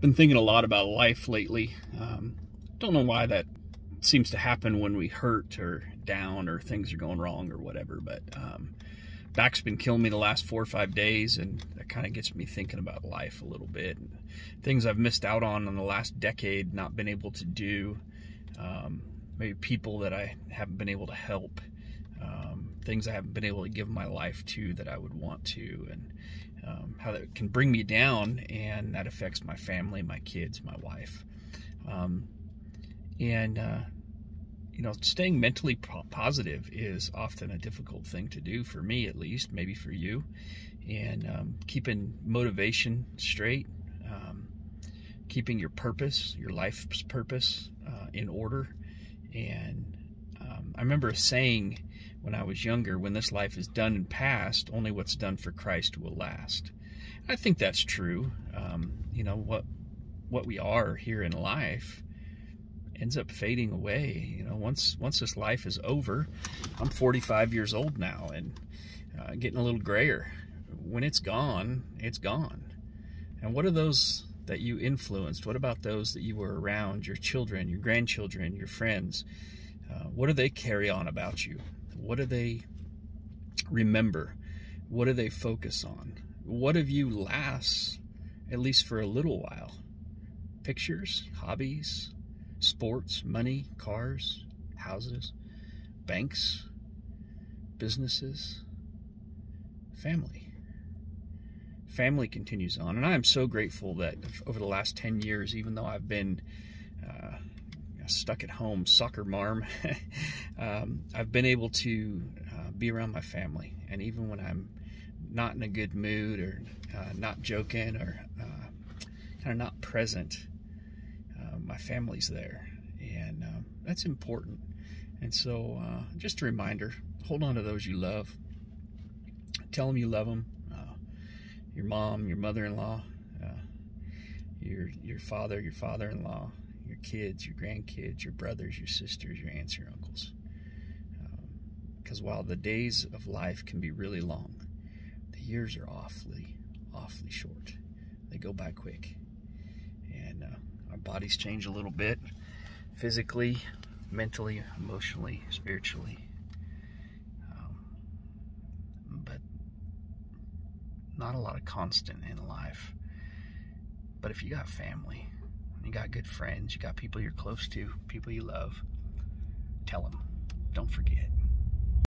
been thinking a lot about life lately. Um, don't know why that seems to happen when we hurt or down or things are going wrong or whatever, but um, back's been killing me the last four or five days, and that kind of gets me thinking about life a little bit. And things I've missed out on in the last decade, not been able to do. Um, maybe people that I haven't been able to help. Things I haven't been able to give my life to that I would want to, and um, how that can bring me down, and that affects my family, my kids, my wife. Um, and, uh, you know, staying mentally positive is often a difficult thing to do for me, at least, maybe for you. And um, keeping motivation straight, um, keeping your purpose, your life's purpose uh, in order. And um, I remember saying when I was younger, when this life is done and past, only what's done for Christ will last. I think that's true. Um, you know, what, what we are here in life ends up fading away. You know, once once this life is over, I'm 45 years old now and uh, getting a little grayer. When it's gone, it's gone. And what are those that you influenced? What about those that you were around? Your children, your grandchildren, your friends? Uh, what do they carry on about you? What do they remember? What do they focus on? What of you lasts at least for a little while? Pictures, hobbies, sports, money, cars, houses, banks, businesses, family. Family continues on. And I am so grateful that over the last 10 years, even though I've been uh, stuck at home, soccer marm, um, I've been able to uh, be around my family. And even when I'm not in a good mood or uh, not joking or uh, kind of not present, my family's there, and um, that's important. And so, uh, just a reminder: hold on to those you love. Tell them you love them. Uh, your mom, your mother-in-law, uh, your your father, your father-in-law, your kids, your grandkids, your brothers, your sisters, your aunts, your uncles. Because um, while the days of life can be really long, the years are awfully, awfully short. They go by quick. And uh, our bodies change a little bit physically, mentally, emotionally, spiritually. Um, but not a lot of constant in life. But if you got family, you got good friends, you got people you're close to, people you love, tell them. Don't forget.